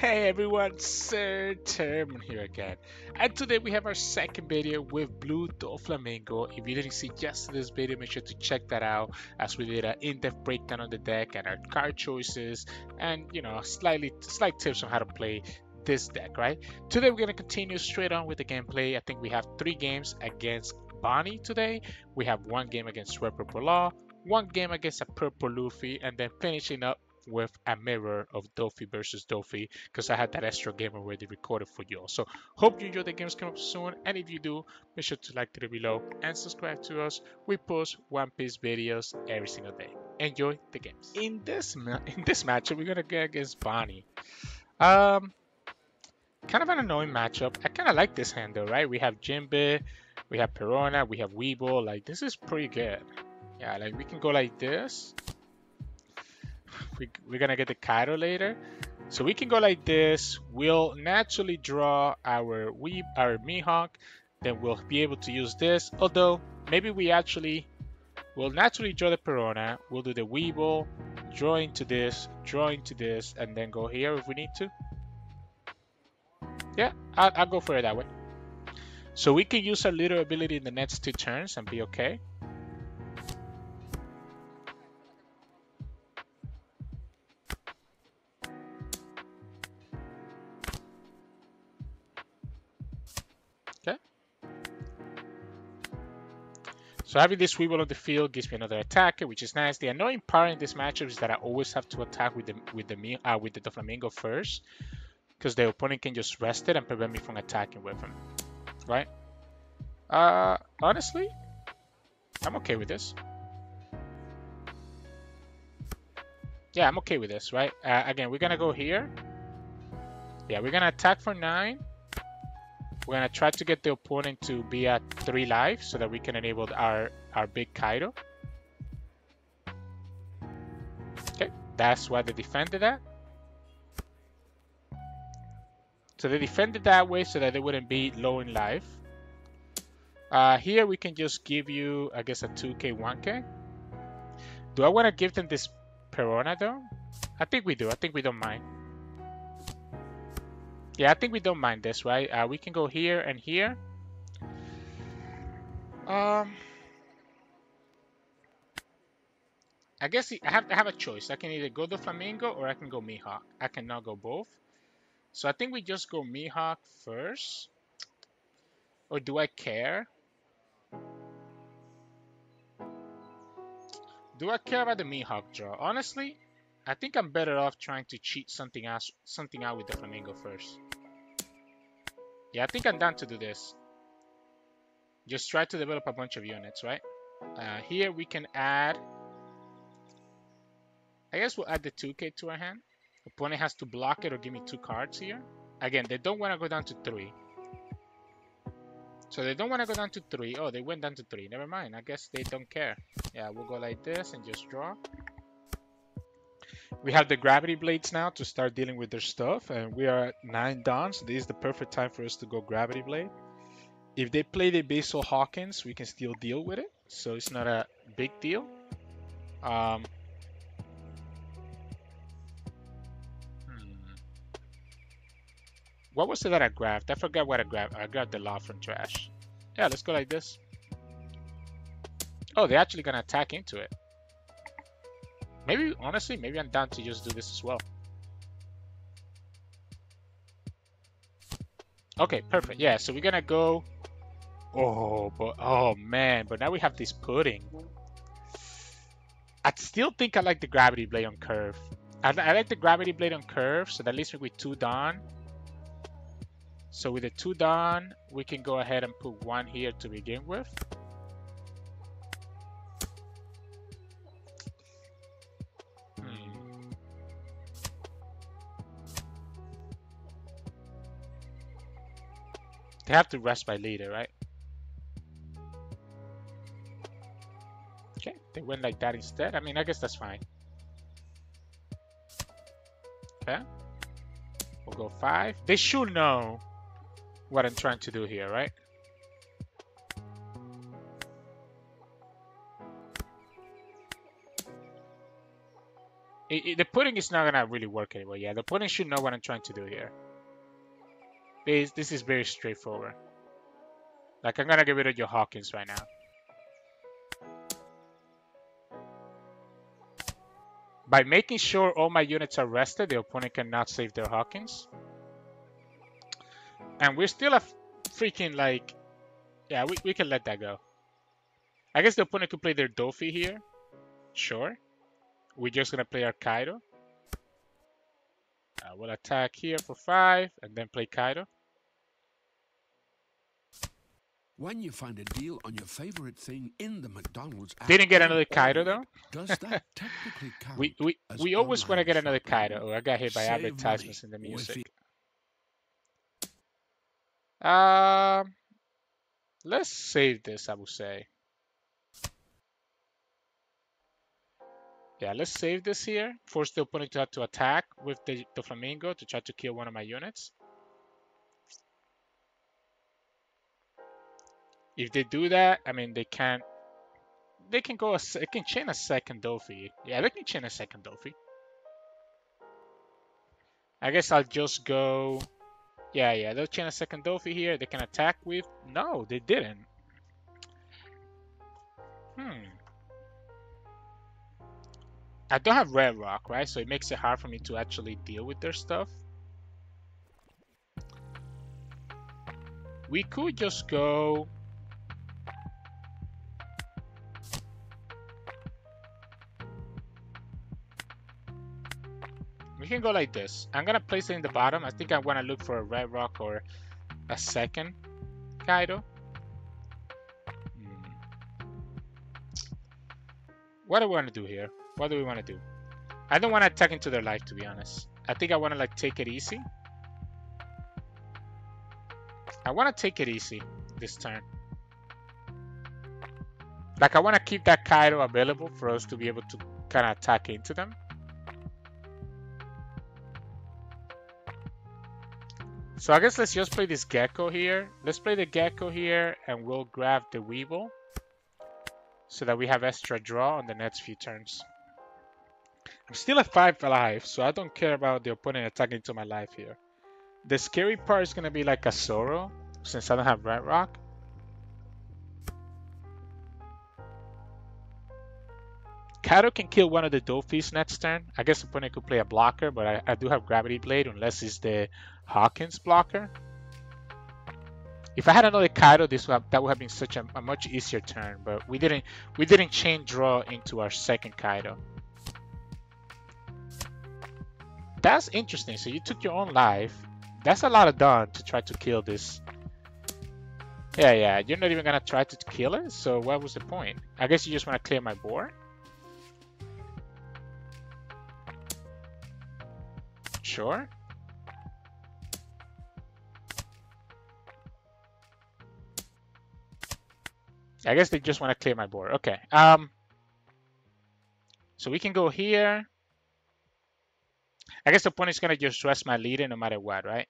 Hey everyone, Sirturmund here again. And today we have our second video with Blue Doflamingo. If you didn't see yesterday's video, make sure to check that out as we did an in-depth breakdown on the deck and our card choices and you know slightly slight tips on how to play this deck, right? Today we're gonna continue straight on with the gameplay. I think we have three games against Bonney today. We have one game against Purple Law, one game against a Purple Luffy, and then finishing up with a mirror of Doffy versus Doffy because I had that extra game already recorded for you all. So hope you enjoy the games coming up soon. And if you do, make sure to like the below and subscribe to us. We post One Piece videos every single day. Enjoy the games. In this in this matchup, we're gonna get against Bonney. Um, kind of an annoying matchup. I kind of like this hand though, right? We have Jinbe, we have Perona, we have Weevil. Like this is pretty good. Yeah, like we can go like this we, we're gonna get the Kaido later. So we can go like this. We'll naturally draw our Weeb, our Mihawk. Then we'll be able to use this. Although maybe we actually will naturally draw the Perona. We'll do the Weevil, draw into this, draw into this, and then go here if we need to. Yeah, I'll, I'll go for it that way. So we can use our little ability in the next two turns and be okay. So having this Weevil on the field gives me another attacker, which is nice. The annoying part in this matchup is that I always have to attack with the with the uh, with the Doflamingo first, because the opponent can just rest it and prevent me from attacking with him, right? Uh, honestly, I'm okay with this. Yeah, I'm okay with this, right? Uh, again, we're gonna go here. Yeah, we're gonna attack for nine. We're gonna try to get the opponent to be at three life so that we can enable our, our big Kaido. Okay, that's why they defended that. So they defended that way so that they wouldn't be low in life. Uh, here we can just give you, I guess, a 2k, 1k. Do I want to give them this Perona though? I think we do. I think we don't mind. Yeah, I think we don't mind this, right? Uh, we can go here and here. Um, I guess I have to have a choice. I can either go Doflamingo or I can go Mihawk. I cannot go both. So I think we just go Mihawk first. Or do I care? Do I care about the Mihawk draw? Honestly, I think I'm better off trying to cheat something else, something out with the flamingo first. Yeah, I think I'm down to do this. Just try to develop a bunch of units, right? Uh, here we can add... I guess we'll add the 2k to our hand. Opponent has to block it or give me two cards here. Again, they don't want to go down to 3. So they don't want to go down to 3. Oh, they went down to 3. Never mind. I guess they don't care. Yeah, we'll go like this and just draw. We have the gravity blades now to start dealing with their stuff, and we are at 9 dons. So this is the perfect time for us to go gravity blade. If they play the Basil Hawkins, we can still deal with it, so it's not a big deal. Um, hmm. What was it that I grabbed? I forgot what I grabbed. I grabbed the law from trash. Yeah, let's go like this. Oh, they're actually gonna attack into it. Maybe, honestly, maybe I'm down to just do this as well. Okay, perfect. Yeah, so we're gonna go. Oh, but oh man, but now we have this pudding. I still think I like the gravity blade on curve. I, I like the gravity blade on curve, so that leaves me with two Don. So with the two Don, we can go ahead and put one here to begin with. They have to rest by leader, right? Okay, they went like that instead. I mean, I guess that's fine. Okay. We'll go five. They should know what I'm trying to do here, right? It, it, the pudding is not gonna really work anyway. Yeah, the pudding should know what I'm trying to do here. This, this is very straightforward. Like, I'm gonna get rid of your Hawkins right now. By making sure all my units are rested, the opponent cannot save their Hawkins. And we're still a freaking, like... Yeah, we, we can let that go. I guess the opponent could play their Doffy here. Sure. We're just gonna play our Kaido. Uh, we'll attack here for 5, and then play Kaido. When you find a deal on your favorite thing in the McDonald's app, Didn't get another Kaido though. Does that technically count? We we, we always want to get another? Kaido. Oh, I got hit by advertisements in the music. Um, let's save this. I would say. Yeah, let's save this here. Force the opponent to have to attack with the, the Flamingo to try to kill one of my units. If they do that, I mean, they can't. They can go. A, they can chain a second Doffy. Yeah, they can chain a second Doffy. I guess I'll just go. Yeah, yeah, they'll chain a second Doffy here. They can attack with. No, they didn't. Hmm. I don't have Red Roc, right? So it makes it hard for me to actually deal with their stuff. We could just go. Can go like this. I'm gonna place it in the bottom. I think I wanna look for a Red Roc or a second Kaido. Hmm. What do we wanna do here? What do we wanna do? I don't wanna attack into their life to be honest. I think I wanna like take it easy. I wanna take it easy this turn. Like I wanna keep that Kaido available for us to be able to kind of attack into them. So I guess let's just play this Gecko here. Let's play the Gecko here and we'll grab the Weevil so that we have extra draw on the next few turns. I'm still at 5 alive, so I don't care about the opponent attacking to my life here. The scary part is going to be like a Zoro, since I don't have Red Roc. Kaido can kill one of the Doffys next turn. I guess the opponent could play a blocker, but I, I do have Gravity Blade unless it's the Hawkins blocker. If I had another Kaido, this would have, that would have been such a, a much easier turn, but we didn't we didn't chain draw into our second Kaido. That's interesting. So you took your own life. That's a lot of done to try to kill this. Yeah, yeah. You're not even gonna try to kill it. So what was the point? I guess you just want to clear my board. Sure. I guess they just want to clear my board. Okay. Um. So we can go here. I guess the opponent's gonna just rest my leader no matter what, right?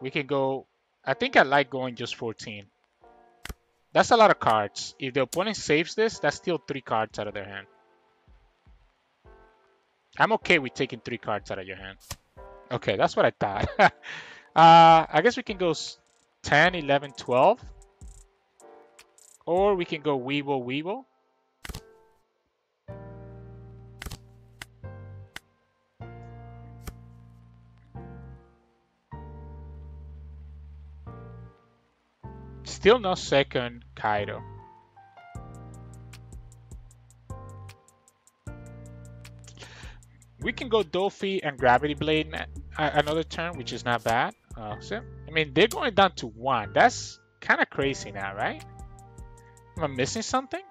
We can go. I think I like going just 14. That's a lot of cards. If the opponent saves this, that's still three cards out of their hand. I'm okay with taking three cards out of your hand. Okay, that's what I thought. uh, I guess we can go 10, 11, 12. Or we can go Weevil, Weevil. Still no second Kaido. We can go Doffy and Gravity Blade another turn, which is not bad. Uh, so, I mean, they're going down to one. That's kind of crazy now, right? Am I missing something?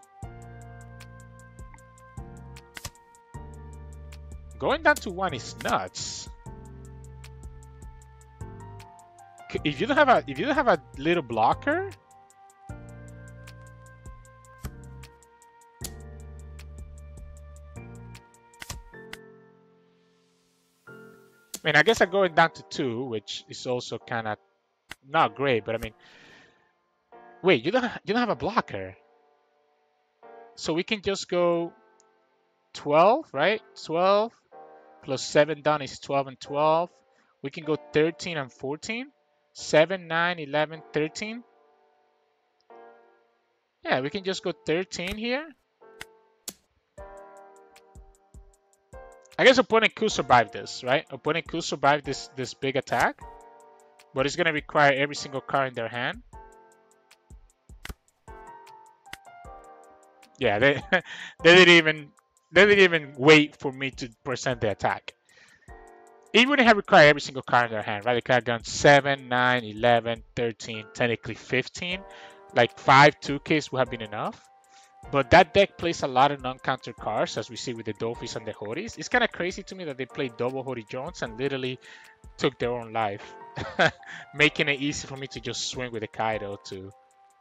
Going down to one is nuts. If you don't have a if you don't have a little blocker, I mean, I guess I'm going down to two, which is also kind of not great, but I mean, wait, you don't you don't have a blocker, so we can just go. 12, right? 12 plus 7 done is 12 and 12. We can go 13 and 14. 7, 9, 11, 13. Yeah, we can just go 13 here. I guess opponent could survive this, right? Opponent could survive this, this big attack. But it's going to require every single card in their hand. Yeah, they, they didn't even they didn't even wait for me to present the attack. It wouldn't have required every single card in their hand, right? They could have done 7, 9, 11, 13, technically 15. Like 5 2Ks would have been enough. But that deck plays a lot of non-counter cards, as we see with the Dolphins and the Hodys. It's kind of crazy to me that they played double Hody Jones and literally took their own life, making it easy for me to just swing with the Kaido to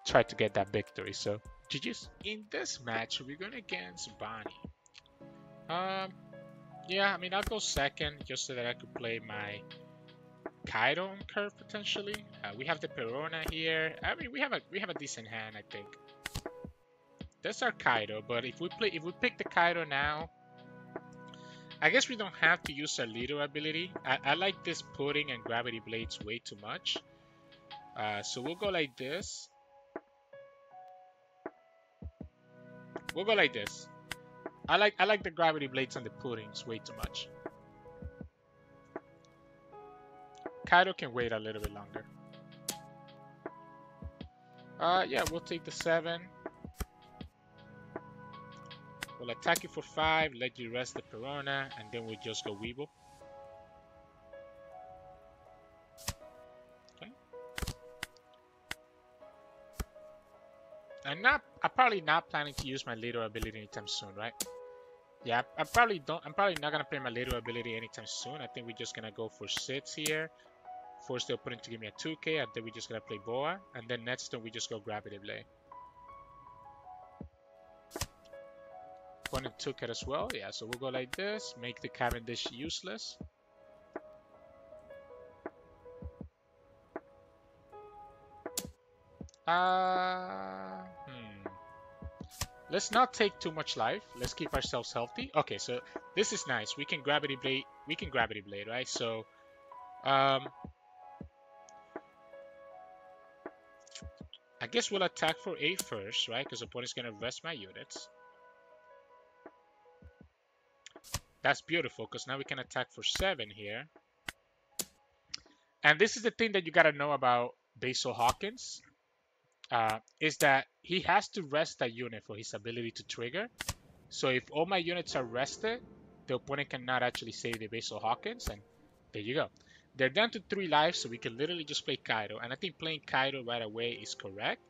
try to get that victory. So, GG's. In this match, we're going against Bonney. Um, yeah, I mean, I'll go second just so that I could play my Kaido on curve potentially. Uh, we have the Perona here. I mean, we have a we have a decent hand, I think. That's our Kaido, but if we play if we pick the Kaido now, I guess we don't have to use our leader ability. I, I like this pudding and gravity blades way too much. Uh, so we'll go like this. We'll go like this. I like I like the gravity blades on the puddings way too much. Kaido can wait a little bit longer. Uh, yeah, we'll take the 7. We'll attack you for 5, let you rest the Perona, and then we'll just go Weevil. I'm not, I'm probably not planning to use my leader ability anytime soon, right? Yeah, I probably don't. I'm probably not gonna play my leader ability anytime soon. I think we're just gonna go for sits here, force the opponent to give me a 2k, and then we're just gonna play Boa, and then next turn we just go Gravity Blade. Opponent took it as well. Yeah, so we'll go like this, make the Cavendish useless. Uh, Let's not take too much life. Let's keep ourselves healthy. Okay, so this is nice. We can gravity blade. We can gravity blade, right? So, um, I guess we'll attack for 8 first, right? Because opponent's gonna rest my units. That's beautiful, because now we can attack for 7 here. And this is the thing that you gotta know about Basil Hawkins uh, is that he has to rest that unit for his ability to trigger. So if all my units are rested, the opponent cannot actually save the Basil Hawkins, and there you go. They're down to three lives, so we can literally just play Kaido. And I think playing Kaido right away is correct.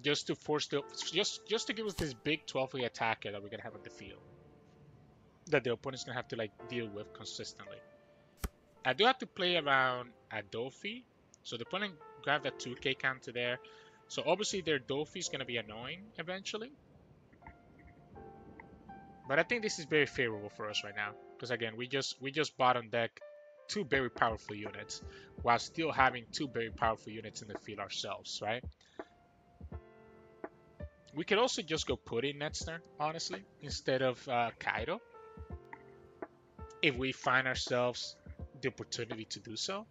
Just to force the just just to give us this big 12 way attacker that we're gonna have on the field. That the opponent's gonna have to like deal with consistently. I do have to play around Adofi. So the opponent grab that 2k counter there. So obviously their Doffy is going to be annoying eventually. But I think this is very favorable for us right now. Because again, we just we just bought on deck two very powerful units while still having two very powerful units in the field ourselves, right? We could also just go put in Netzner, honestly, instead of uh, Kaido. If we find ourselves the opportunity to do so.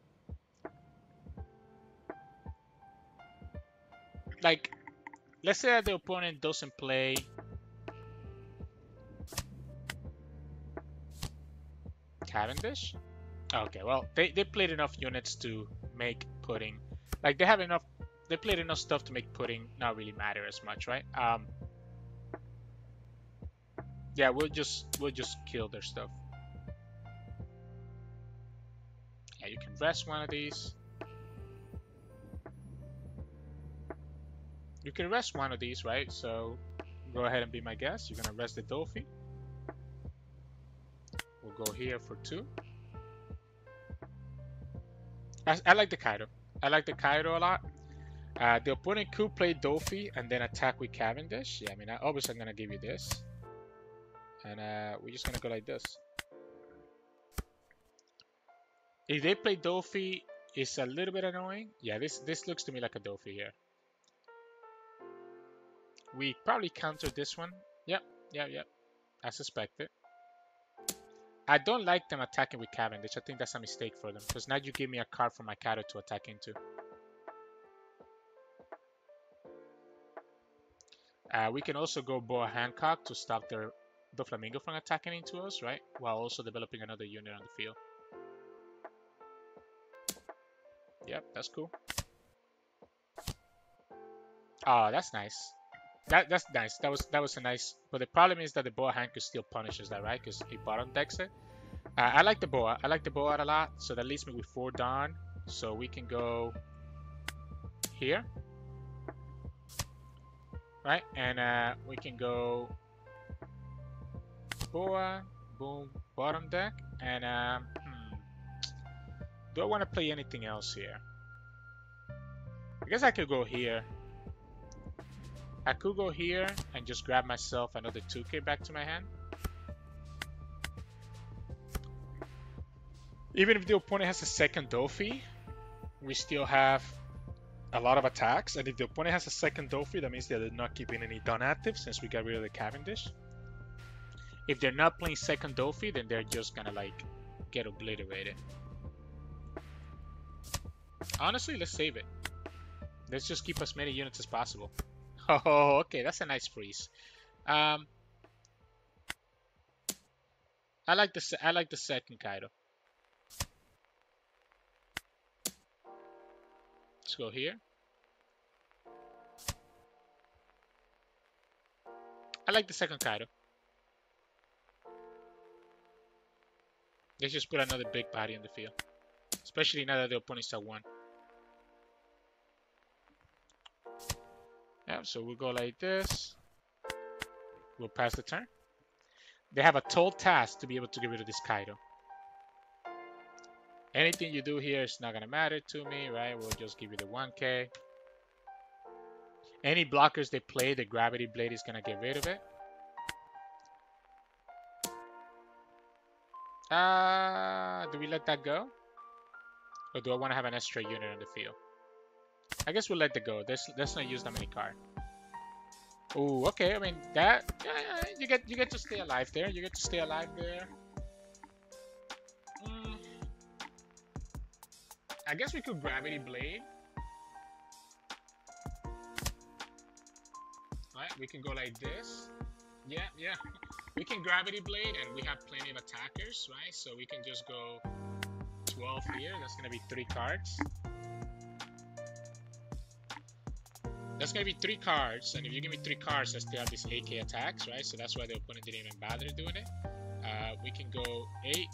Like let's say that the opponent doesn't play Cavendish. Okay, well they, they played enough units to make pudding. Like they have enough they played enough stuff to make pudding not really matter as much, right? Um Yeah, we'll just we'll just kill their stuff. Yeah, you can rest one of these. You can rest one of these, right? So go ahead and be my guest. You're gonna rest the Dolphin. We'll go here for two. I, I like the Kaido. I like the Kaido a lot. Uh, the opponent could play Doffy and then attack with Cavendish. Yeah, I mean, I, obviously I'm gonna give you this. And uh, we're just gonna go like this. If they play Doffy, it's a little bit annoying. Yeah, this this looks to me like a Doffy here. We probably counter this one. Yep, yep, yep. I suspected. I don't like them attacking with Cavendish. I think that's a mistake for them. Because now you give me a card for my Kaido to attack into. Uh, we can also go Boa Hancock to stop their the Flamingo from attacking into us, right? While also developing another unit on the field. Yep, that's cool. Oh, that's nice. That that's nice. That was that was a nice. But the problem is that the boa hank still punishes that, right? Because he bottom decks it. Uh, I like the boa. I like the boa a lot. So that leaves me with four Don. So we can go here, right? And uh, we can go boa, boom, bottom deck, and um, hmm, do I want to play anything else here? I guess I could go here I could go here and just grab myself another 2k back to my hand. Even if the opponent has a second Doffy, we still have a lot of attacks. And if the opponent has a second Doffy, that means they're not keeping any Don active since we got rid of the Cavendish. If they're not playing second Doffy, then they're just gonna like get obliterated. Honestly, let's save it. Let's just keep as many units as possible. Oh, okay, that's a nice freeze. Um, I like the I like the second Kaido. Let's go here. I like the second Kaido. Let's just put another big body in the field. Especially now that the opponents are one. So we'll go like this. We'll pass the turn. They have a tall task to be able to get rid of this Kaido. Anything you do here is not gonna matter to me, right? We'll just give you the 1k. Any blockers they play, the Gravity Blade is gonna get rid of it. Uh, do we let that go? Or do I want to have an extra unit on the field? I guess we'll let that go. Let's let's not use that many card. Oh, okay. I mean that yeah, you get you get to stay alive there. You get to stay alive there. Mm. I guess we could gravity blade. Right, we can go like this. Yeah, yeah. We can gravity blade and we have plenty of attackers, right? So we can just go 12 here. That's gonna be three cards. That's gonna be three cards, and if you give me three cards, I still have these AK attacks, right? So that's why the opponent didn't even bother doing it. Uh, we can go eight.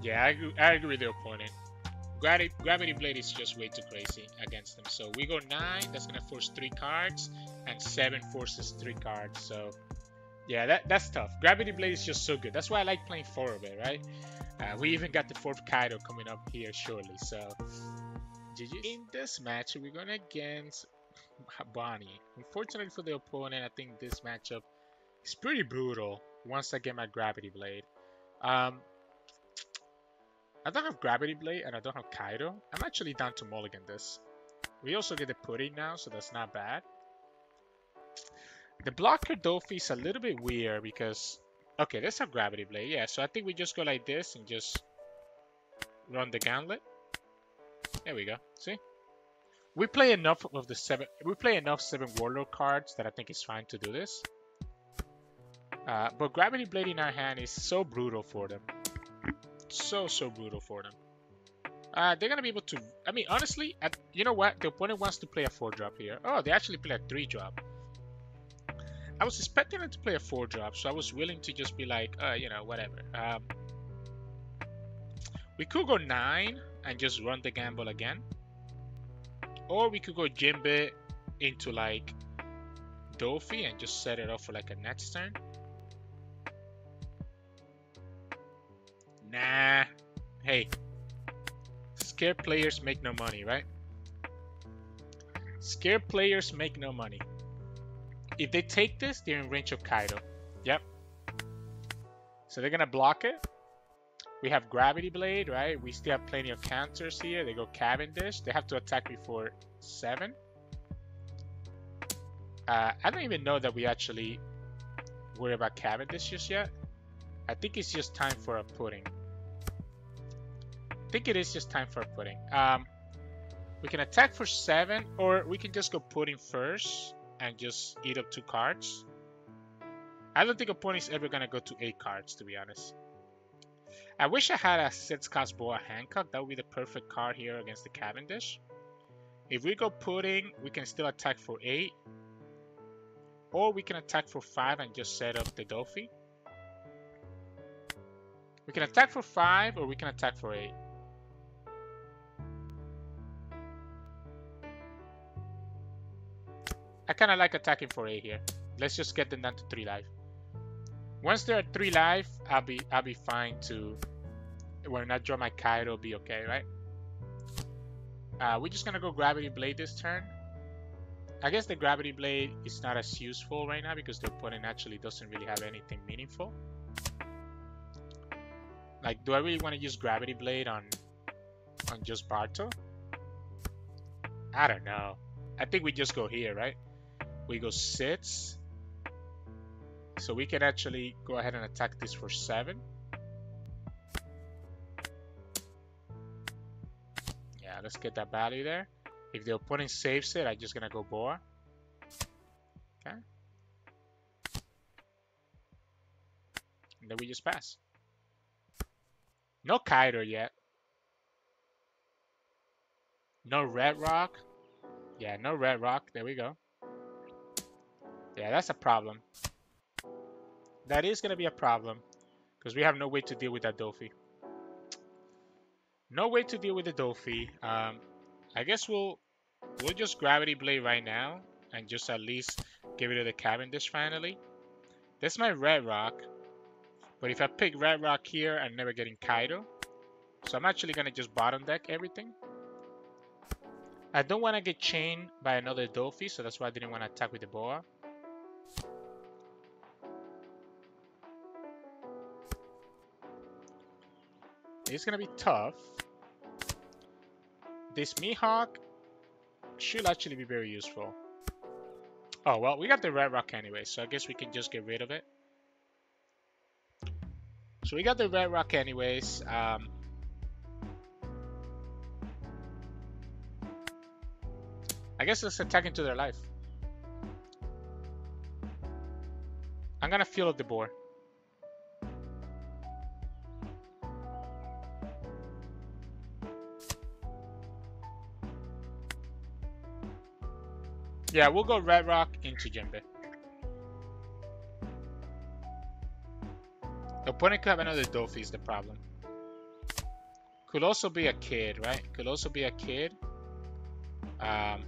Yeah, I agree, I agree with the opponent. Gravity, Gravity Blade is just way too crazy against them. So we go 9, that's to force 3 cards, and 7 forces 3 cards. So yeah, that, that's tough. Gravity Blade is just so good. That's why I like playing four of it, right? Uh, we even got the fourth Kaido coming up here shortly, so... In this match, we're going against Bonney. Unfortunately for the opponent, I think this matchup is pretty brutal once I get my Gravity Blade. Um, I don't have Gravity Blade and I don't have Kaido. I'm actually down to mulligan this. We also get the pudding now, so that's not bad. The blocker Doffy is a little bit weird because... Okay, let's have Gravity Blade. Yeah, so I think we just go like this and just run the gauntlet. There we go. See? We play enough of the seven. We play enough seven warlord cards that I think it's fine to do this. Uh, but Gravity Blade in our hand is so brutal for them. So so brutal for them. Uh, they're gonna be able to. I mean, honestly, at, you know what? The opponent wants to play a four drop here. Oh, they actually play a three drop. I was expecting it to play a four drop, so I was willing to just be like, uh, you know, whatever. Um, we could go nine and just run the gamble again, or we could go Jinbe into like Doffy and just set it up for like a next turn. Nah. Hey, scared players make no money, right? Scared players make no money. If they take this, they're in range of Kaido. Yep. So they're gonna block it. We have Gravity Blade, right? We still have plenty of counters here. They go Cavendish. They have to attack before 7. Uh, I don't even know that we actually worry about Cavendish just yet. I think it's just time for a pudding. I think it is just time for a pudding. Um, we can attack for 7, or we can just go pudding first and just eat up 2 cards. I don't think a pudding is ever to go to 8 cards, to be honest. I wish I had a six Sitzkas Boa Hancock. That would be the perfect card here against the Cavendish. If we go Pudding, we can still attack for 8. Or we can attack for 5 and just set up the Doffy. We can attack for 5 or we can attack for 8. I kind of like attacking for 8 here. Let's just get them down to 3 life. Once they're at three life, I'll be I'll be fine to when I draw my Kaido, it'll be okay, right? Uh, we're just gonna go Gravity Blade this turn. I guess the Gravity Blade is not as useful right now because the opponent actually doesn't really have anything meaningful. Like, do I really want to use Gravity Blade on on just Barto? I don't know. I think we just go here, right? We go sits. So we can actually go ahead and attack this for 7. Yeah, let's get that value there. If the opponent saves it, I'm just going to go Boa. Okay. And then we just pass. No Kaido yet. No Red Roc. Yeah, no Red Roc. There we go. Yeah, that's a problem that is going to be a problem because we have no way to deal with that Doffy. No way to deal with the. Um, I guess we'll we'll just Gravity Blade right now and just at least get rid of the Cavendish finally. That's my Red Roc. But if I pick Red Roc here, I'm never getting Kaido. So I'm actually going to just bottom deck everything. I don't want to get chained by another Doffy, so that's why I didn't want to attack with the Boa. It's gonna be tough. This Mihawk should actually be very useful. Oh, well, we got the Red Roc anyway, so I guess we can just get rid of it. So we got the Red Roc anyways. Um, I guess let's attack into their life. I'm gonna fill up the board. Yeah, we'll go Red Roc into. The opponent could have another Doffy is the problem. Could also be a kid, right? Could also be a kid. Um,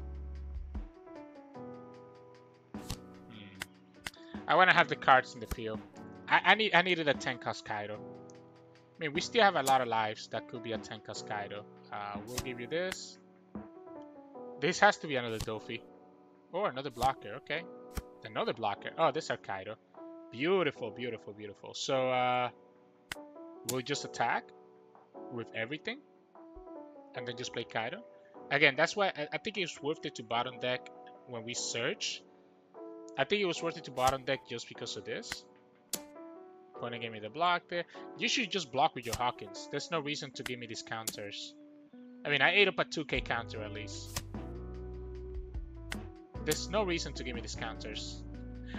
hmm. I want to have the cards in the field. I, I need I needed a 10 cost Kaido. I mean, we still have a lot of lives. That could be a 10 cost Kaido. Uh, we'll give you this. This has to be another Doffy. Oh, another blocker. Okay. Another blocker. Oh, this is Kaido. Beautiful, beautiful, beautiful. So, uh, we'll just attack with everything and then just play Kaido. Again, that's why I, I think it's worth it to bottom deck when we search. I think it was worth it to bottom deck just because of this. Opponent gave me the block there. You should just block with your Hawkins. There's no reason to give me these counters. I mean, I ate up a 2k counter at least. There's no reason to give me these counters.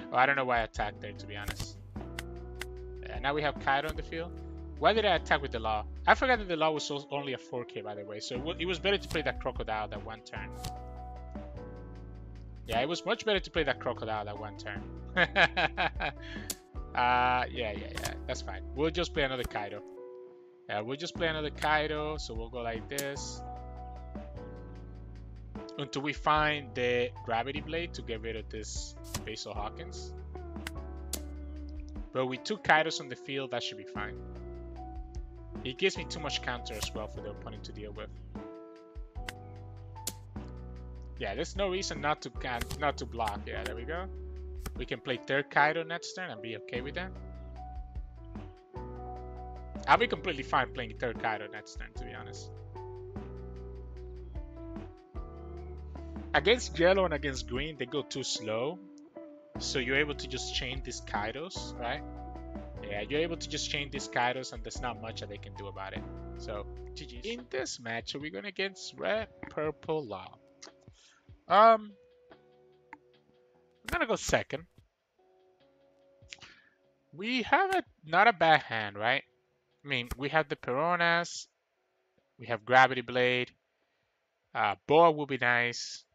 Well, I don't know why I attacked there, to be honest. Uh, now we have Kaido on the field. Why did I attack with the Law? I forgot that the Law was only a 4k, by the way, so it was better to play that Crocodile that one turn. Yeah, it was much better to play that Crocodile that one turn. uh, yeah, yeah, yeah, that's fine. We'll just play another Kaido. Yeah, we'll just play another Kaido, so we'll go like this until we find the gravity blade to get rid of this Basil Hawkins. But with two Kaidos on the field, that should be fine. It gives me too much counter as well for the opponent to deal with. Yeah, there's no reason not to not to block. Yeah, there we go. We can play third Kaido next turn and be okay with that. I'll be completely fine playing third Kaido next turn, to be honest. Against yellow and against green, they go too slow. So you're able to just chain these Kaidos, right? Yeah, you're able to just chain these Kaidos and there's not much that they can do about it. So, GG's. In this match, we're we going against red, purple, law? Um, I'm gonna go second. We have a not a bad hand, right? I mean, we have the Peronas, we have Gravity Blade, uh, Boa will be nice.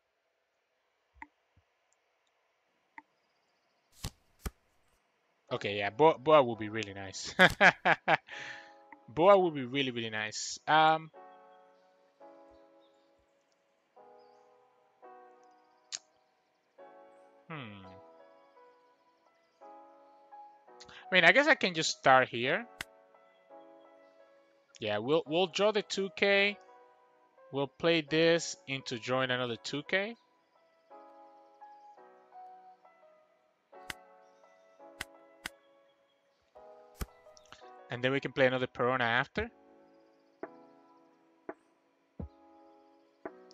Okay, yeah, Boa, Boa will be really nice. Boa will be really, really nice. Um, hmm. I mean, I guess I can just start here. Yeah, we'll we'll draw the 2k. We'll play this into drawing another 2k. And then we can play another Perona after.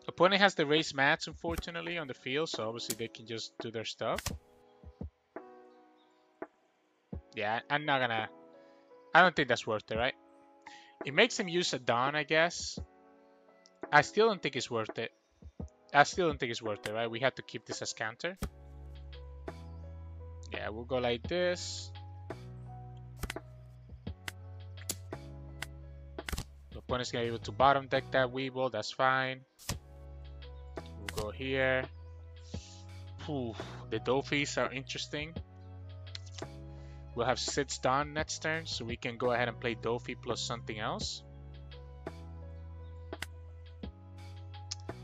Opponent has the race mats, unfortunately, on the field, so obviously they can just do their stuff. Yeah, I'm not gonna... I don't think that's worth it, right? It makes him use a Don, I guess. I still don't think it's worth it. I still don't think it's worth it, right? We have to keep this as counter. Yeah, we'll go like this. Opponent's gonna be able to bottom deck that Weevil, that's fine. We'll go here. Ooh, the Doffys are interesting. We'll have sits down next turn, so we can go ahead and play Doffy plus something else.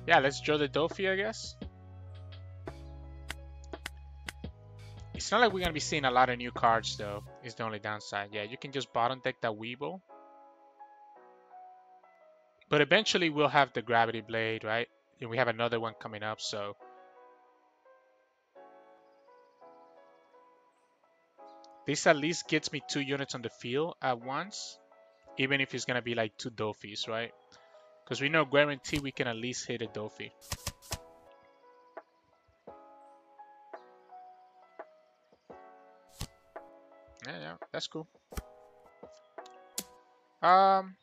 Yeah, let's draw the Doffy, I guess. It's not like we're going to be seeing a lot of new cards, though, is the only downside. Yeah, you can just bottom deck that Weevil. But eventually we'll have the Gravity Blade, right? And we have another one coming up, so... This at least gets me two units on the field at once, even if it's gonna be like two Doffys, right? Because we know guarantee we can at least hit a Doffy. Yeah, yeah, that's cool. Um,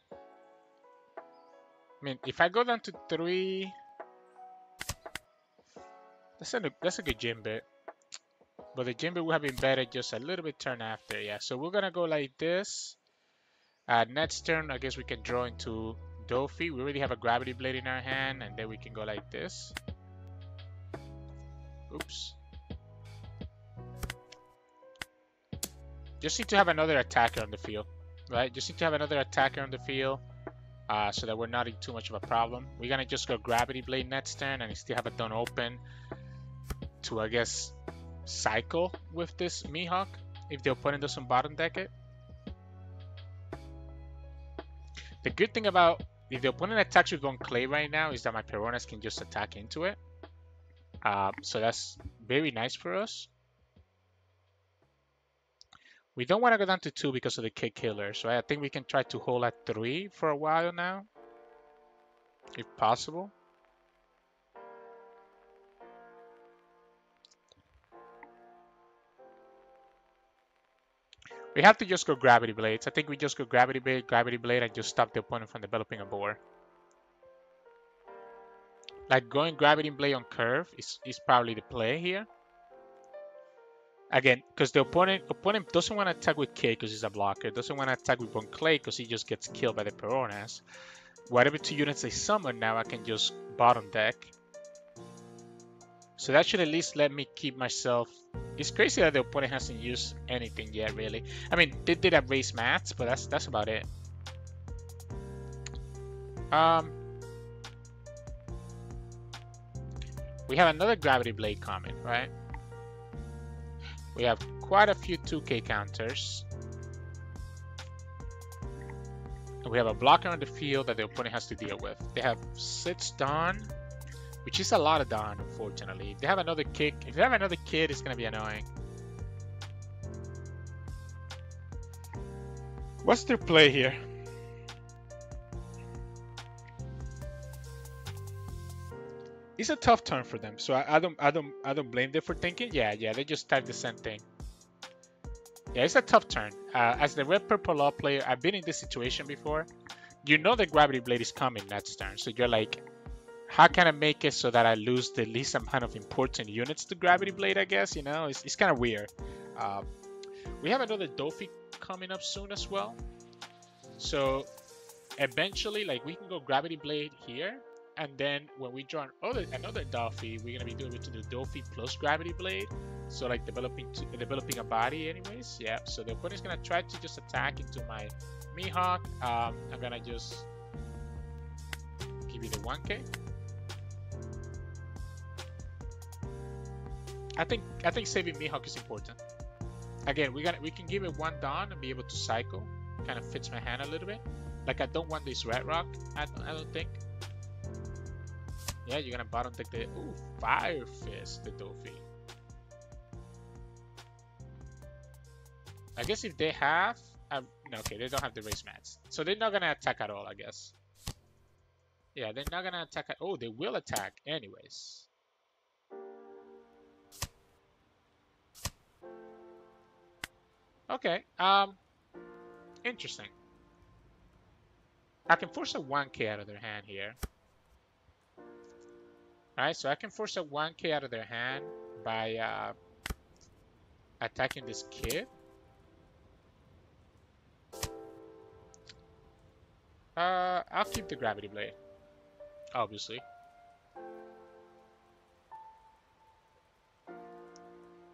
mean, if I go down to three, that's a that's a good gym bit. But the Jinbe will have been better just a little bit turn after. Yeah, so we're to go like this. Uh, next turn, I guess we can draw into Doffy. We already have a Gravity Blade in our hand. And then we can go like this. Oops. Just need to have another attacker on the field. Right? Just need to have another attacker on the field. Uh, so that we're not in too much of a problem. We're to just go Gravity Blade next turn. And still have it done open. To, I guess, cycle with this Mihawk if the opponent doesn't bottom deck it. The good thing about if the opponent attacks with Bon Clay right now is that my Peronas can just attack into it. Um, so that's very nice for us. We don't want to go down to 2 because of the kick killer, so I think we can try to hold at 3 for a while now. If possible. We have to just go Gravity Blades. I think we just go Gravity Blade, Gravity Blade, and just stop the opponent from developing a board. Like going Gravity Blade on curve is, is probably the play here. Again, because the opponent opponent doesn't want to attack with K because he's a blocker. Doesn't want to attack with Bon Clay because he just gets killed by the Peronas. Whatever two units they summon now, I can just bottom deck. So that should at least let me keep myself it's crazy that the opponent hasn't used anything yet, really. I mean, they did have race mats, but that's that's about it. Um, we have another gravity blade coming, right? We have quite a few 2k counters. And we have a blocker on the field that the opponent has to deal with. They have Sits Don, which is a lot of Don, unfortunately. If they have another kick, if they have another kid, it's gonna be annoying. What's their play here? It's a tough turn for them, so I, I don't, I don't, I don't blame them for thinking. Yeah, yeah, they just type the same thing. Yeah, it's a tough turn. Uh, as the red purple law player, I've been in this situation before. You know the gravity blade is coming next turn, so you're like, how can I make it so that I lose the least amount of important units to gravity blade? I guess you know it's, it's kind of weird. Um, we have another Doffy coming up soon as well, so eventually, like we can go gravity blade here, and then when we draw another another Doffy, we're gonna be doing it to the Doffy plus gravity blade. So like developing to, developing a body, anyways. Yeah. So the opponent's gonna try to just attack into my Mihawk. Um, I'm gonna just give you the 1K. I think I think saving Mihawk is important. Again, we got we can give it one Don and be able to cycle. Kind of fits my hand a little bit. Like I don't want this Red Roc. I don't, I don't think. Yeah, you're gonna bottom take the ooh Fire Fist the Doffy. I guess if they have, um, no, okay, they don't have the race mats, so they're not gonna attack at all. I guess. Yeah, they're not gonna attack. At, oh, they will attack anyways. Okay. Um. Interesting. I can force a 1k out of their hand here. Alright, so I can force a 1k out of their hand by uh, attacking this kid. Uh, I'll keep the gravity blade. Obviously.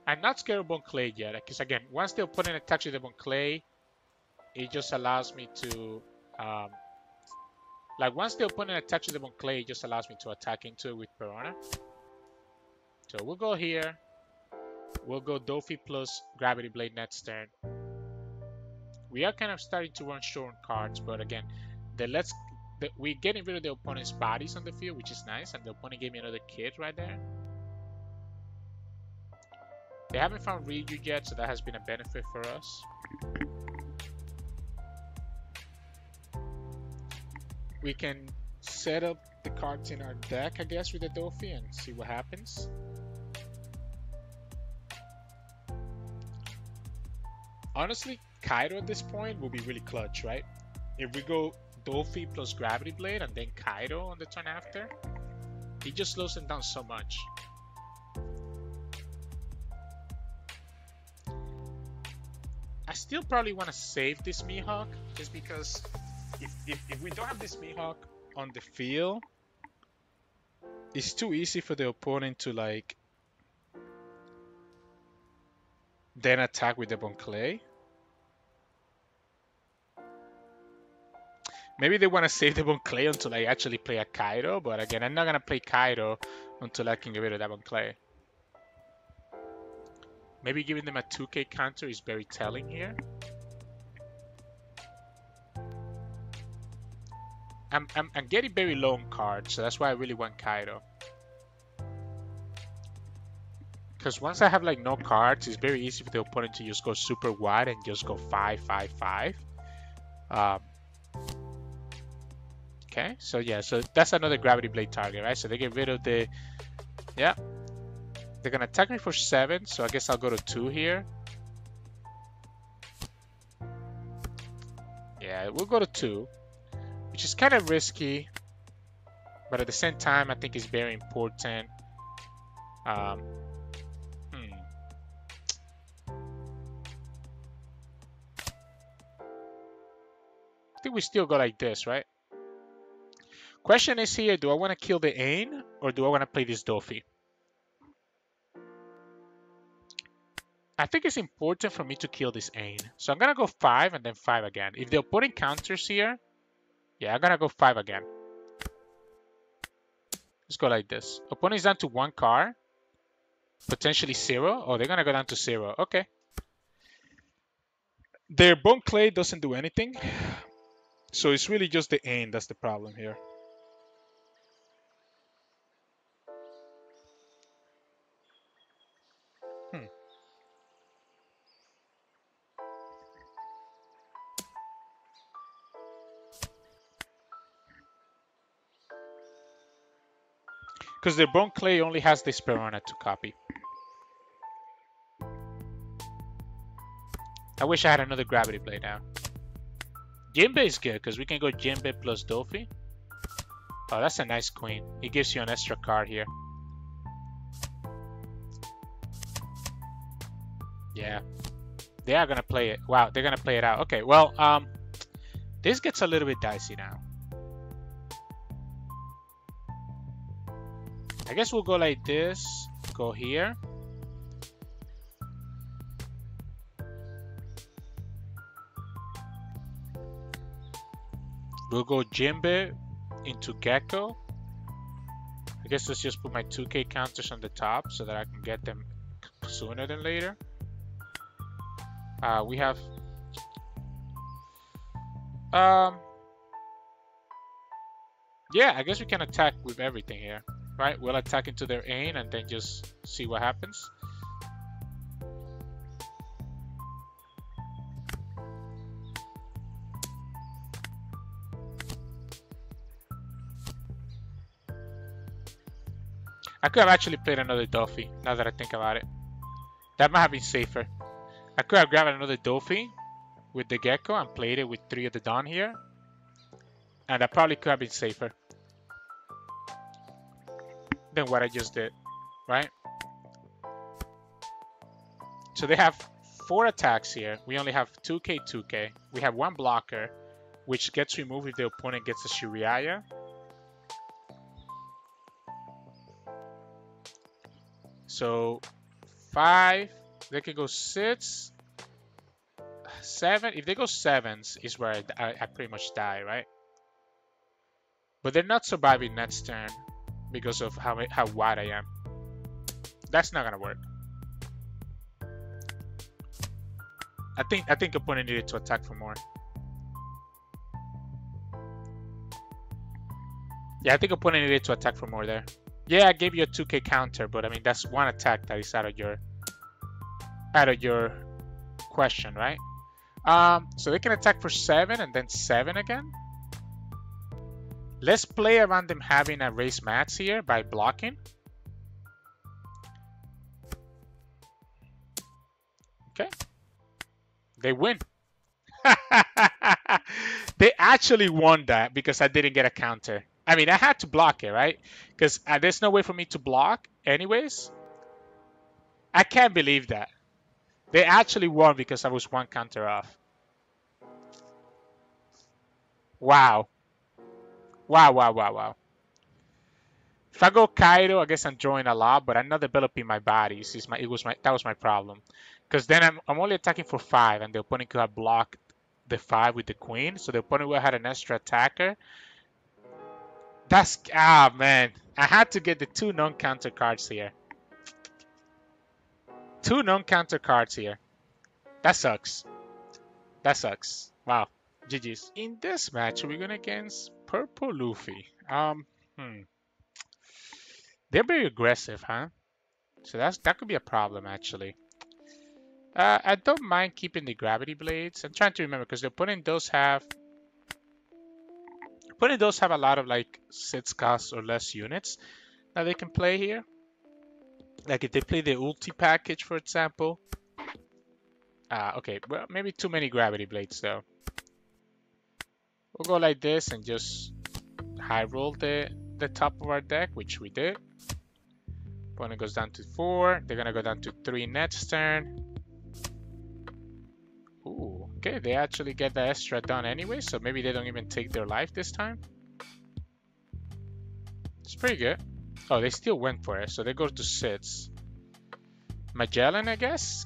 I'm not scared of Bon Clay yet, because again, once they the opponent attacks the Bon Clay, it just allows me to, um, like once the opponent attaches the Bon Clay, it just allows me to attack into it with Perona. So we'll go here. We'll go Doffy plus Gravity Blade next turn. We are kind of starting to run short on cards, but again, the let's the, we're getting rid of the opponent's bodies on the field, which is nice, and the opponent gave me another kid right there. They haven't found Ryu yet, so that has been a benefit for us. We can set up the cards in our deck, I guess, with the Doffy and see what happens. Honestly, Kaido at this point will be really clutch, right? If we go Doffy plus Gravity Blade and then Kaido on the turn after, he just slows them down so much. I still probably want to save this Mihawk just because if, if, if we don't have this Mihawk on the field, it's too easy for the opponent to like then attack with the Bon Clay. Maybe they want to save the Bon Clay until I actually play a Kaido, but again, I'm not going to play Kaido until I can get rid of that Bon Clay. Maybe giving them a 2k counter is very telling here. I'm, I'm, I'm getting very low on cards, so that's why I really want Kaido. Because once I have like no cards, it's very easy for the opponent to just go super wide and just go 5, 5, 5. Um, okay, so yeah, so that's another Gravity Blade target, right? So they get rid of the... Yeah, they're gonna attack me for seven, so I guess I'll go to two here. Yeah, we'll go to two, which is kind of risky, but at the same time, I think it's very important. Um, hmm. I think we still go like this, right? Question is here, do I want to kill the Ain or do I want to play this Doffy? I think it's important for me to kill this Ain. So I'm gonna go 5 and then 5 again. If the opponent counters here, yeah, I'm gonna go 5 again. Let's go like this. Opponent is down to 1 car. Potentially 0. Oh, they're gonna go down to 0. Okay. Their Bon Clay doesn't do anything. So it's really just the Ain that's the problem here. Because their Bon Clay only has the Sperona to copy. I wish I had another Gravity Blade now. Jinbe is good because we can go Jinbe plus Doffy. Oh, that's a nice queen. It gives you an extra card here. Yeah. They are gonna play it. Wow, they're gonna play it out. Okay, well, um, this gets a little bit dicey now. I guess we'll go like this. Go here. We'll go Jinbe into Gecko. I guess let's just put my 2k counters on the top so that I can get them sooner than later. Uh, we have um yeah I guess we can attack with everything here right we'll attack into their Ain and then just see what happens I could have actually played another Doffy, now that I think about it. That might have been safer. I could have grabbed another Doffy with the Gecko and played it with three of the Don here. And that probably could have been safer than what I just did, right? So they have four attacks here. We only have 2k, 2k. We have one blocker, which gets removed if the opponent gets a Shuriaya. So five, they can go six, seven. If they go sevens, is where I, I, I pretty much die, right? But they're not surviving next turn because of how how wide I am. That's not gonna work. I think I think opponent needed to attack for more. Yeah, I think opponent needed to attack for more there. Yeah, I gave you a 2k counter, but I mean that's one attack that is out of your out of your question, right? Um, so they can attack for seven and then seven again. Let's play around them having a race max here by blocking. Okay. They win. they actually won that because I didn't get a counter. I mean, I had to block it, right? Because uh, there's no way for me to block anyways. I can't believe that. They actually won because I was one counter off. Wow. Wow, wow, wow, wow. If I go Kaido, I guess I'm drawing a lot, but I'm not developing my. Is my it was my that was my problem. Because then I'm I'm only attacking for five, and the opponent could have blocked the five with the queen, so the opponent would have had an extra attacker. That's ah man. I had to get the two non-counter cards here. Two non-counter cards here. That sucks. That sucks. Wow. GG's. In this match, we're going against Purple Luffy. Um, hmm. They're very aggressive, huh? So that's that could be a problem, actually. Uh, I don't mind keeping the gravity blades. I'm trying to remember because the opponent does have opponent does have a lot of like six costs or less units that they can play here. Like if they play the ulti package, for example. Ah, okay. Well, maybe too many gravity blades though. We'll go like this and just high roll the the top of our deck, which we did. Opponent goes down to four. They're gonna go down to three next turn. Ooh, okay. They actually get the extra done anyway, so maybe they don't even take their life this time. It's pretty good. Oh, they still went for it, so they go to six. Magellan, I guess?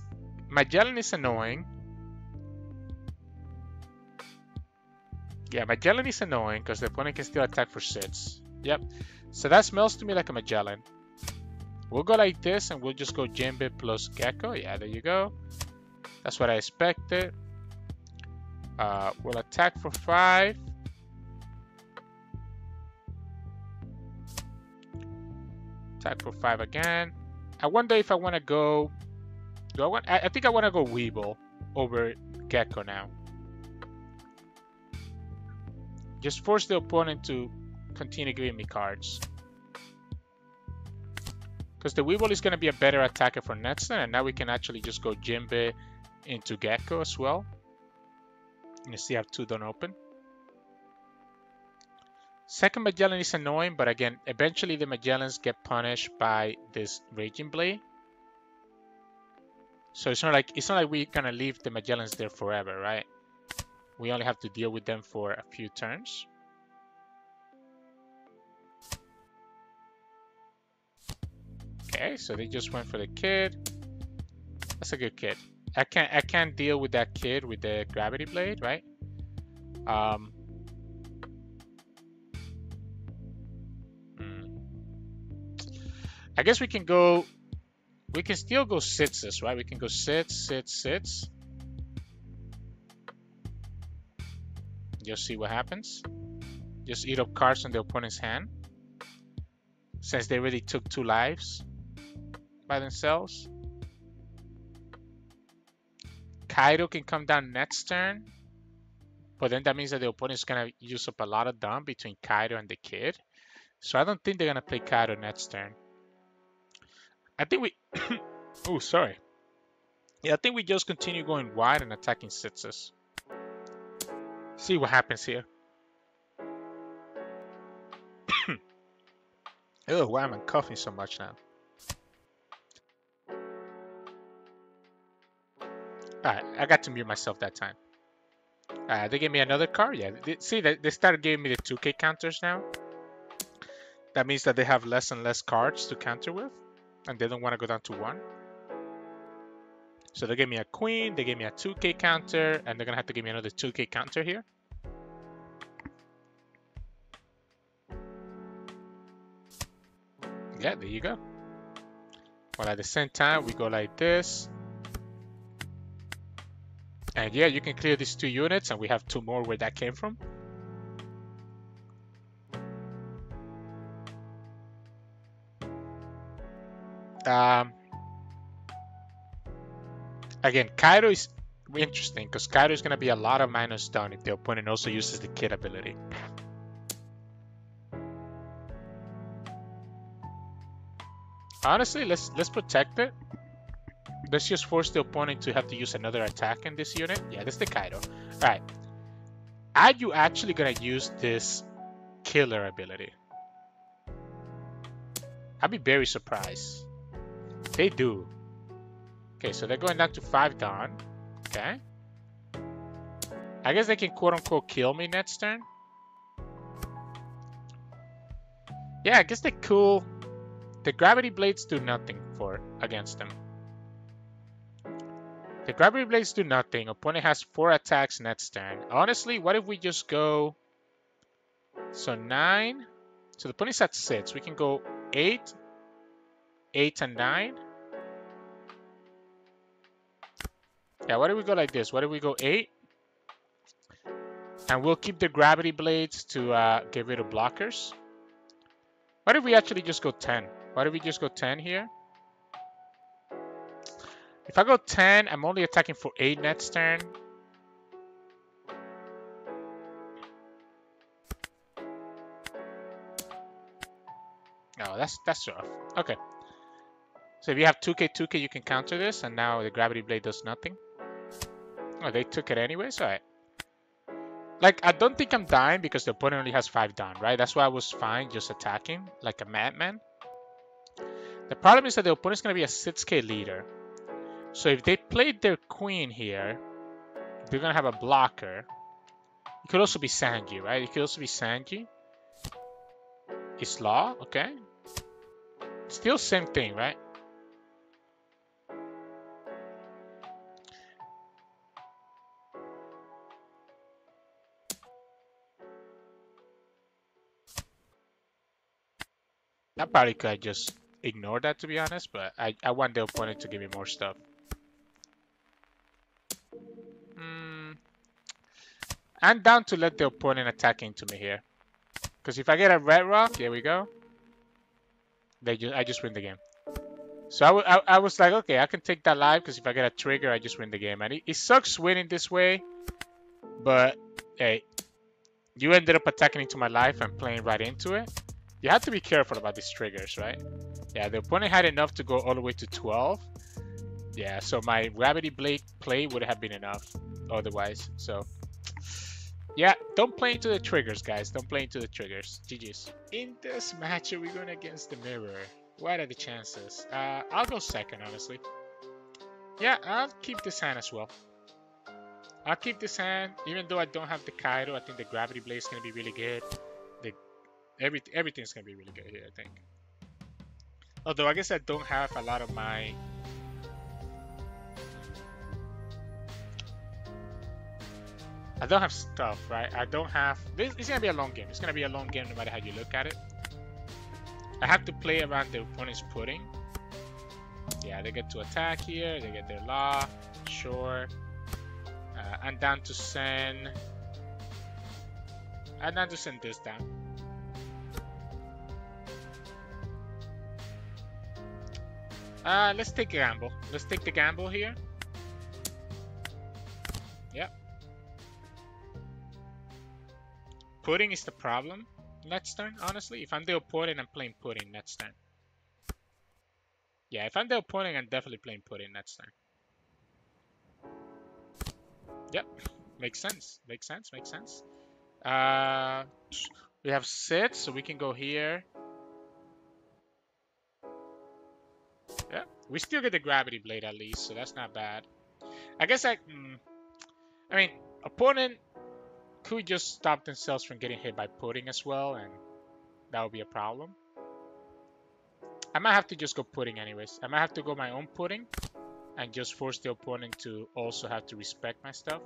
Magellan is annoying. Yeah, Magellan is annoying because the opponent can still attack for six. Yep. So that smells to me like a Magellan. We'll go like this and we'll just go Jinbe plus Gecko. Yeah, there you go. That's what I expected. Uh, we'll attack for five. Attack for five again. I wonder if I want to go. Do I want? I, I think I want to go Weevil over Gecko now. Just force the opponent to continue giving me cards. Because the Weevil is going to be a better attacker for Netson, and now we can actually just go Jinbe into Gecko as well. You see I have two don't open. Second Magellan is annoying, but again, eventually the Magellans get punished by this Raging Blade. So it's not like it's not like we're gonna leave the Magellans there forever, right? We only have to deal with them for a few turns. Okay, so they just went for the kid. That's a good kid. I can't I can't deal with that kid with the gravity blade, right? Um, hmm. I guess we can go. We can still go sitses, right? We can go sits, sits, sits. Just see what happens. Just eat up cards on the opponent's hand. Since they already took two lives by themselves. Kaido can come down next turn. But then that means that the opponent is going to use up a lot of dump between Kaido and the kid. So I don't think they're going to play Kaido next turn. I think we... oh, sorry. Yeah, I think we just continue going wide and attacking Sitses. See what happens here. oh, why am I coughing so much now? Alright, I got to mute myself that time. Uh, they gave me another card. Yeah, they, see, they, they started giving me the 2k counters now. That means that they have less and less cards to counter with. And they don't want to go down to 1. So they gave me a queen, they gave me a 2k counter, and they're to have to give me another 2k counter here. Yeah, there you go. Well, at the same time, we go like this. And yeah, you can clear these two units and we have two more where that came from. Um, again, Kaido is interesting because Kaido is going to be a lot of minus down if the opponent also uses the kid ability. Honestly, let's let's protect it Let's just force the opponent to have to use another attack in this unit. Yeah, that's the Kaido. Alright. Are you actually gonna use this killer ability? I'd be very surprised. They do. Okay, so they're going down to 5 Don. Okay. I guess they can quote-unquote kill me next turn. Yeah, I guess they cool. The gravity blades do nothing for against them. The gravity blades do nothing. Opponent has four attacks next turn. Honestly, what if we just go... So nine. So the opponent's at six. We can go eight, eight and nine. Yeah, what if we go like this? What if we go eight? And we'll keep the gravity blades to uh, get rid of blockers. What if we actually just go 10? What if we just go 10 here? If I go 10, I'm only attacking for 8 next turn. Oh, that's that's rough. Okay. So if you have 2k, 2k, you can counter this, and now the Gravity Blade does nothing. Oh, they took it anyways? Alright. Like, I don't think I'm dying because the opponent only has 5 down, right? That's why I was fine just attacking like a madman. The problem is that the opponent's going to be a 6k leader. So if they played their queen here, they're gonna have a blocker. It could also be Sanji, right? It could also be Sanji. It's Law, okay. Still same thing, right? I probably could just ignore that to be honest, but I, I want the opponent to give me more stuff. Hmm. I'm down to let the opponent attack into me here. Because if I get a red roc, here we go. They just, I just win the game. So I, I, I was like, okay, I can take that live because if I get a trigger, I just win the game. And it, it sucks winning this way. But, hey, you ended up attacking into my life and playing right into it. You have to be careful about these triggers, right? Yeah, the opponent had enough to go all the way to 12. Yeah, so my Gravity Blade play would have been enough otherwise. So, yeah, don't play into the triggers, guys. Don't play into the triggers. GG's. In this match, we're going against the Mirror. What are the chances? Uh, I'll go second, honestly. Yeah, I'll keep this hand as well. I'll keep this hand, even though I don't have the Kaido. I think the Gravity Blade is going to be really good. Every, Everything's going to be really good here, I think. Although I guess I don't have a lot of my... I don't have stuff, right? I don't have... This it's going to be a long game. It's going to be a long game no matter how you look at it. I have to play around the opponent's pudding. Yeah, they get to attack here. They get their law. Sure. Uh, and down to send... And down to send this down. Uh, let's take a gamble. Let's take the gamble here. Yep. Pudding is the problem next turn, honestly. If I'm the opponent, I'm playing pudding next turn. Yeah, if I'm the opponent, I'm definitely playing pudding next turn. Yep, makes sense. Makes sense, makes sense. Uh, we have sit, so we can go here. We still get the gravity blade at least, so that's not bad. I guess I, mm, I mean, opponent could just stop themselves from getting hit by pudding as well, and that would be a problem. I might have to just go pudding anyways. I might have to go my own pudding and just force the opponent to also have to respect my stuff.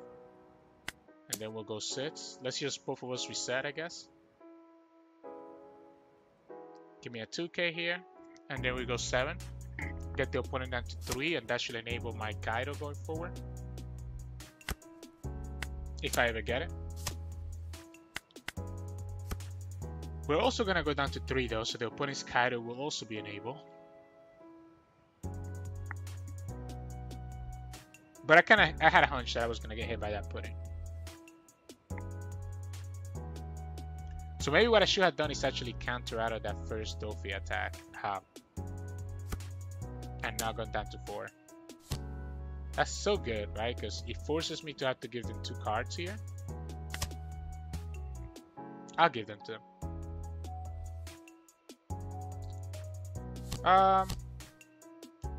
And then we'll go sits. Let's just both of us reset, I guess. Give me a 2k here. And then we go 7. Get the opponent down to 3, and that should enable my Kaido going forward. If I ever get it. We're also gonna go down to 3 though, so the opponent's Kaido will also be enabled. But I kinda I had a hunch that I was gonna get hit by that pudding. So maybe what I should have done is actually counter out of that first Doffy attack. Now gone down to 4. That's so good, right? Because it forces me to have to give them two cards here. I'll give them to them. Um,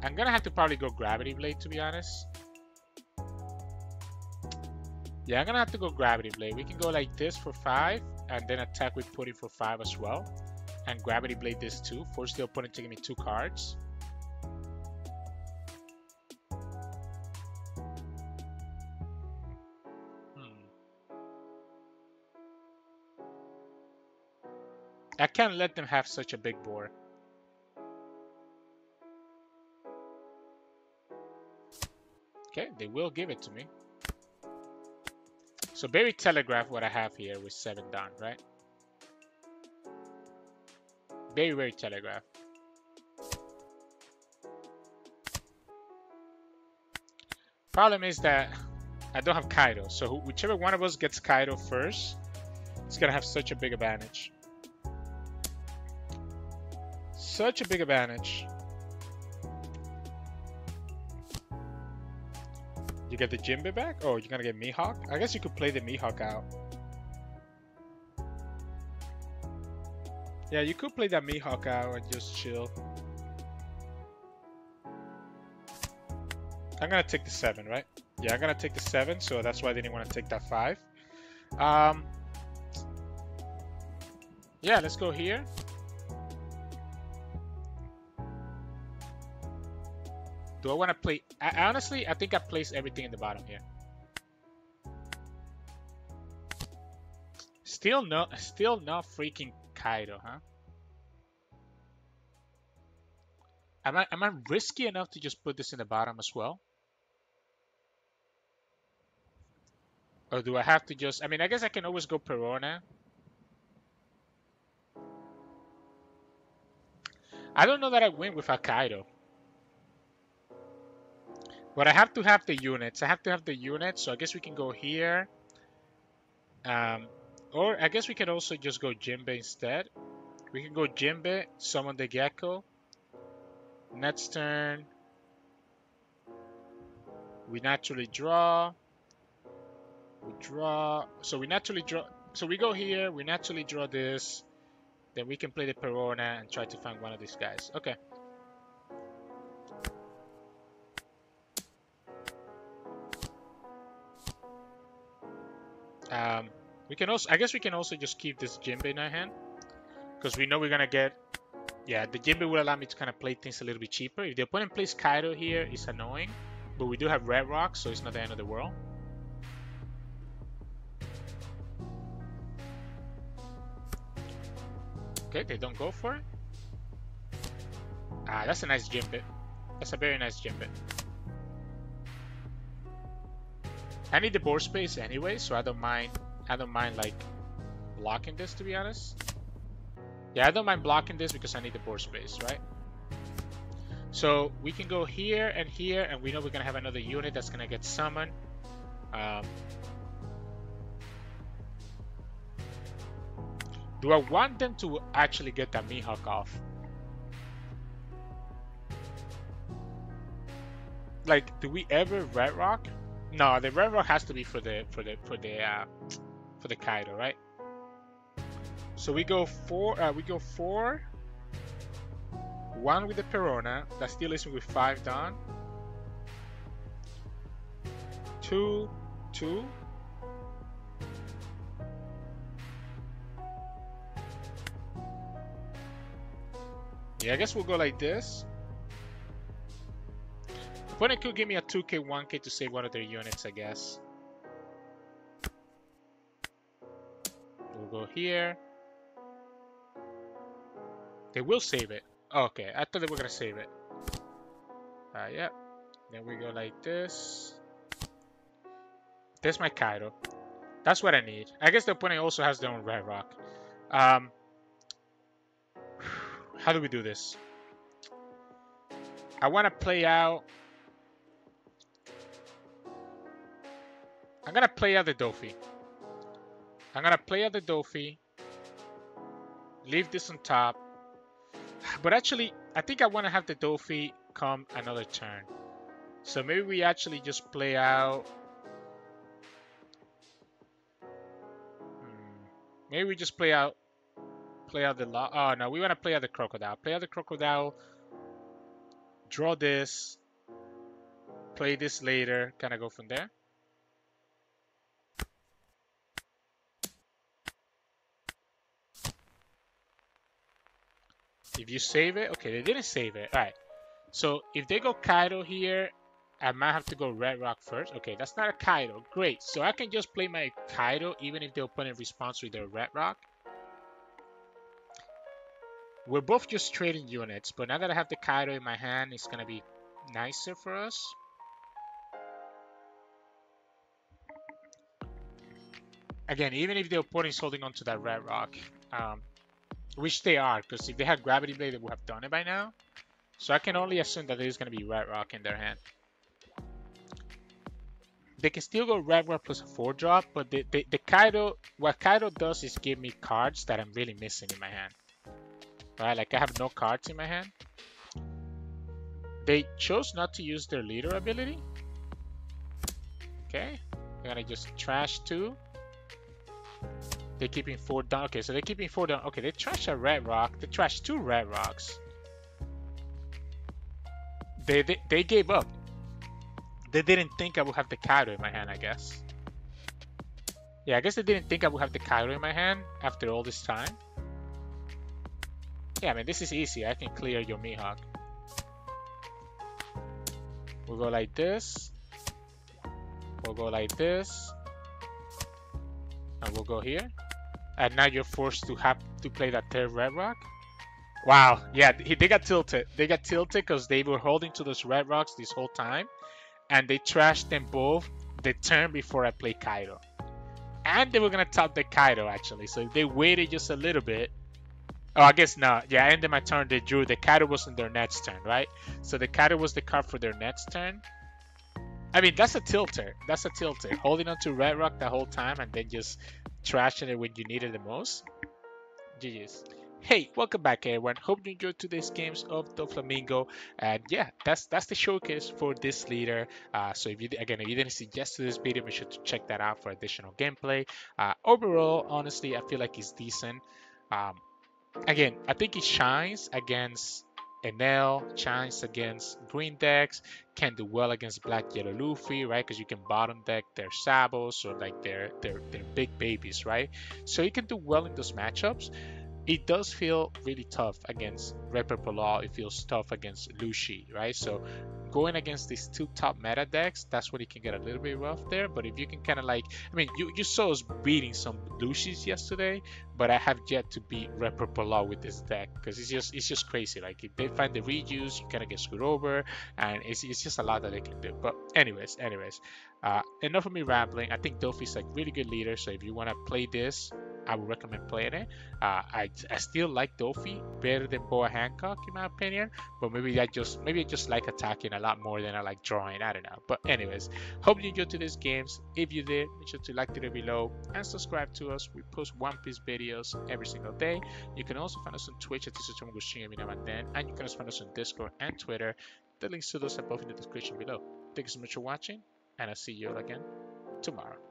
I'm gonna have to probably go Gravity Blade to be honest. Yeah, I'm gonna have to go Gravity Blade. We can go like this for 5 and then attack with Pudding for 5 as well. And Gravity Blade this too. Force the opponent to give me 2 cards. Can't let them have such a big board. Okay, they will give it to me. So very telegraph what I have here with 7 down, right? Very, very telegraph. Problem is that I don't have Kaido, so whichever one of us gets Kaido first, it's gonna have such a big advantage. Such a big advantage. You get the Jinbe back? Oh, you're gonna get Mihawk? I guess you could play the Mihawk out. Yeah, you could play that Mihawk out and just chill. I'm gonna take the 7, right? Yeah, I'm gonna take the 7, so that's why I didn't want to take that 5. Um, yeah, let's go here. Do I want to play? I, honestly, I think I placed everything in the bottom here. Still no, still not freaking Kaido, huh? Am I am I risky enough to just put this in the bottom as well? Or do I have to just? I mean, I guess I can always go Perona. I don't know that I win without Kaido. But I have to have the units. I have to have the units, so I guess we can go here. Um, or I guess we can also just go Jinbe instead. We can go Jinbe, summon the Gecko, Next turn, we naturally draw. We draw. So we naturally draw. So we go here. We naturally draw this. Then we can play the Perona and try to find one of these guys. Okay. Um, we can also, I guess we can also just keep this Jinbe in our hand. Because we know we're going to get, yeah, the Jinbe will allow me to kind of play things a little bit cheaper. If the opponent plays Kaido here, it's annoying. But we do have Red Roc, so it's not the end of the world. Okay, they don't go for it. Ah, that's a nice Jinbe. That's a very nice Jinbe. I need the board space anyway, so I don't mind. I don't mind like blocking this to be honest. Yeah, I don't mind blocking this because I need the board space, right? So we can go here and here, and we know we're gonna have another unit that's gonna get summoned. Um, do I want them to actually get that Mihawk off? Like, do we ever Red Roc? No, the Rock has to be for the for the for the uh, for the Kaido, right? So we go four. Uh, we go four. One with the Perona. That still me with five done. Two, two. Yeah, I guess we'll go like this. Opponent could give me a 2k, 1k to save one of their units, I guess. We'll go here. They will save it. Okay, I thought they were gonna save it. Uh, yeah. Then we go like this. There's my Kaido. That's what I need. I guess the opponent also has their own Red Roc. Um, how do we do this? I want to play out I'm gonna play out the Doffy. I'm gonna play out the Doffy. Leave this on top. But actually, I think I want to have the Doffy come another turn. So maybe we actually just play out... Hmm. Maybe we just play out... Play out the... Oh, no, we want to play out the Crocodile. Play out the Crocodile. Draw this. Play this later. Kind of go from there. If you save it, okay, they didn't save it. All right. So if they go Kaido here, I might have to go Red Roc first. Okay, that's not a Kaido. Great. So I can just play my Kaido even if the opponent responds with their Red Roc. We're both just trading units, but now that I have the Kaido in my hand, it's going to be nicer for us. Again, even if the opponent is holding on to that Red Roc, um, which they are, because if they had Gravity Blade, they would have done it by now. So I can only assume that there's going to be Red Roc in their hand. They can still go Red Roc plus a 4 drop, but the, the, the Kaido, what Kaido does is give me cards that I'm really missing in my hand. Right, like I have no cards in my hand. They chose not to use their leader ability. Okay, I'm gonna just trash two. They're keeping four down. Okay, so they're keeping four down. Okay, they trash a red roc. They trash two red rocs. They, they, they gave up. They didn't think I would have the Kaido in my hand, I guess. Yeah, I guess they didn't think I would have the Kaido in my hand after all this time. Yeah, I mean, this is easy. I can clear your Mihawk. We'll go like this. We'll go like this. And we'll go here and now you're forced to have to play that third red roc. Wow, yeah, they got tilted. They got tilted because they were holding to those red rocs this whole time, and they trashed them both the turn before I played Kaido. And they were gonna top the Kaido actually, so they waited just a little bit. Oh, I guess not. Yeah, I ended my turn. They drew. The Kaido was in their next turn, right? So the Kaido was the card for their next turn. I mean, that's a tilter. That's a tilter. Holding on to Red Roc the whole time and then just trashing it when you need it the most. GG's. Hey, welcome back everyone. Hope you enjoyed today's games of Doflamingo. And yeah, that's that's the showcase for this leader. Uh, so if you again if you didn't see yesterday's video, make sure to check that out for additional gameplay. Uh, overall, honestly, I feel like it's decent. Um, again, I think it shines against Enel, shines against green decks, can do well against black yellow Luffy, right? Because you can bottom deck their Sabos or like their, their their big babies, right? So you can do well in those matchups it does feel really tough against Reaper Polar. It feels tough against Lucy, right? So going against these two top meta decks, that's when it can get a little bit rough there. But if you can kind of like, I mean, you, you saw us beating some Lucy's yesterday, but I have yet to beat Reaper Polar with this deck because it's just it's just crazy. Like if they find the reuse, you kind of get screwed over, and it's, it's just a lot that they can do. But anyways, anyways, uh, enough of me rambling. I think Doffy's like really good leader. So if you want to play this, I would recommend playing it. Uh, I, I still like Doffy better than Boa Hancock in my opinion, but maybe I just maybe I just like attacking a lot more than I like drawing. I don't know. But anyways, hope you enjoyed today's games. If you did, make sure to like the video below and subscribe to us. We post One Piece videos every single day. You can also find us on Twitch at isuchongus streaming and then, and you can also find us on Discord and Twitter. The links to those are both in the description below. Thank you so much for watching, and I'll see you all again tomorrow.